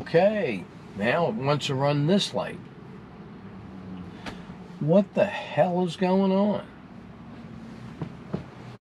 Okay, now it wants to run this light. What the hell is going on?